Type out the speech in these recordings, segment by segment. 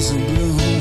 is a bloom.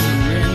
surrender.